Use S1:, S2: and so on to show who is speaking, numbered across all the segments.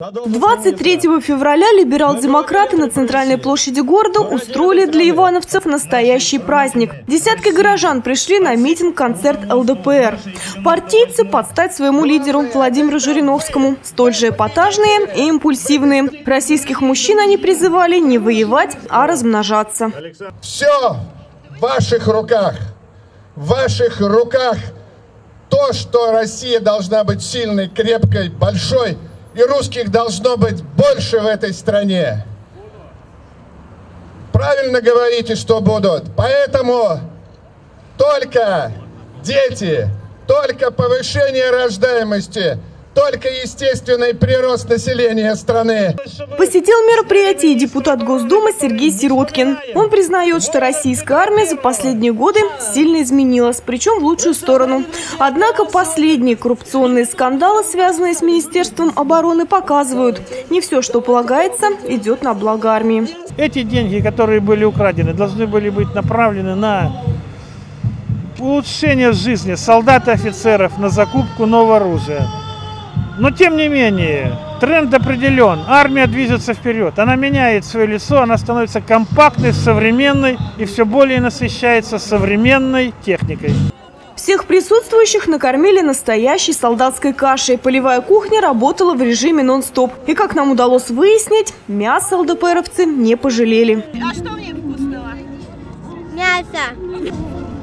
S1: 23 февраля либерал-демократы на центральной площади города устроили для ивановцев настоящий праздник. Десятки горожан пришли на митинг-концерт ЛДПР. Партийцы подстать своему лидеру Владимиру Жириновскому. Столь же эпатажные и импульсивные. Российских мужчин они призывали не воевать, а размножаться.
S2: Все в ваших руках. В ваших руках то, что Россия должна быть сильной, крепкой, большой – и русских должно быть больше в этой стране. Правильно говорите, что будут. Поэтому только дети, только повышение рождаемости – только естественный прирост населения страны.
S1: Посетил мероприятие депутат Госдумы Сергей Сироткин. Он признает, что российская армия за последние годы сильно изменилась, причем в лучшую сторону. Однако последние коррупционные скандалы, связанные с Министерством обороны, показывают, не все, что полагается, идет на благо армии.
S3: Эти деньги, которые были украдены, должны были быть направлены на улучшение жизни солдат и офицеров, на закупку нового оружия. Но тем не менее, тренд определен. Армия движется вперед. Она меняет свое лицо, она становится компактной, современной и все более насыщается современной техникой.
S1: Всех присутствующих накормили настоящей солдатской кашей. Полевая кухня работала в режиме нон-стоп. И, как нам удалось выяснить, мясо ЛДПРовцы не пожалели.
S4: А что? Мясо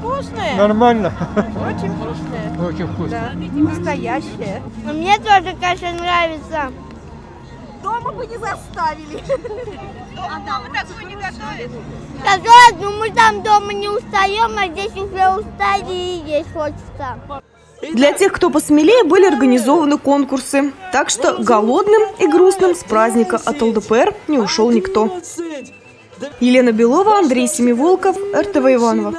S3: вкусное? Нормально.
S4: Очень вкусное.
S3: Очень вкусно.
S4: Да, настоящее. Мне тоже каша нравится. Дома бы не заставили. А дома такое не готовят? Готовят, но мы там дома не устаем, а здесь уже устали и есть хочется.
S1: Для тех, кто посмелее, были организованы конкурсы. Так что голодным и грустным с праздника от ЛДПР не ушел никто. Елена Белова, Андрей Семиволков, РТВ Иванова.